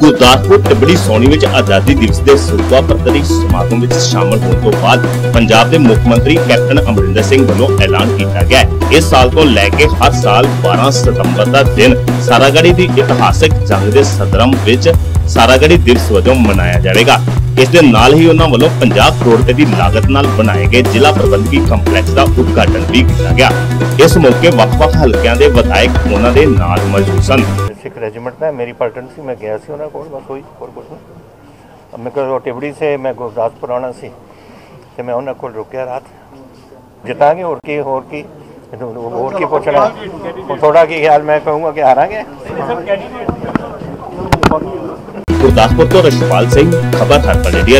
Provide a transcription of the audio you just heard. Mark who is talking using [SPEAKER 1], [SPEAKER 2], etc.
[SPEAKER 1] ਗੁਰਦਾਸਪੁਰ ਟਿਬੜੀ ਸੋਨੀ ਵਿੱਚ ਆਜ਼ਾਦੀ ਦਿਵਸ ਦੇ ਸੂਬਾ ਪੱਧਰੀ ਸਮਾਗਮ ਵਿੱਚ ਸ਼ਾਮਲ ਹੋਣ ਤੋਂ ਬਾਅਦ ਪੰਜਾਬ ਦੇ ਮੁੱਖ ਮੰਤਰੀ ਕੈਪਟਨ ਅਮਰਿੰਦਰ ਸਿੰਘ ਵੱਲੋਂ ਐਲਾਨ ਕੀਤਾ ਗਿਆ ਇਸ ਸਾਲ ਤੋਂ ਲੈ ਕੇ ਹਰ ਸਾਲ 12 ਸਤੰਬਰ ਦਾ ਦਿਨ ਸਾਰਾਗੜੀ ਦੀ ਇਤਿਹਾਸਕ ਜੰਗ ਦੇ ਸਦਰਮ ਵਿੱਚ ਸਾਰਾਗੜੀ ਦਿਵਸ ਵਜੋਂ ਮਨਾਇਆ ਜਾਵੇਗਾ। ਇਸ ਦੇ ਨਾਲ ਹੀ ਉਹਨਾਂ ਵੱਲੋਂ 50 ਕਰੋੜ ਰੁਪਏ ਦੀ ਲਾਗਤ ਨਾਲ ਬਣਾਏ ਗਏ ਜ਼ਿਲ੍ਹਾ ਪ੍ਰਬੰਧਕੀ ਕੰਪਲੈਕਸ ਦਾ ਉਦਘਾਟਨ ਵੀ ਕੀਤਾ ਗਿਆ ਇਸ ਮੌਕੇ ਵੱਖ-ਵੱਖ ਹਲਕਿਆਂ ਦੇ ਵਿਧਾਇਕ ਉਹਨਾਂ ਦੇ ਨਾਲ ਮੌਜੂਦ ਸਨ
[SPEAKER 2] सिख रेजिमेंट में मेरी पलटन सी मैं गया सी उन्होंने कोल बस हुई और कुछ नहीं अब मेरे को टिबड़ी से मैं गुरदासपुर आना सी तो मैं उन्होंने कोल रुकिया रात जितांगे और की और की और की पूछना ਹੁਣ ਥੋੜਾ ਕੀ ਖਿਆਲ ਮੈਂ ਕਹੂੰਗਾ ਕਿ ਹਾਰਾਂਗੇ
[SPEAKER 1] गुरदासपुर तो रशपाल सिंह खबर हर पलेडिया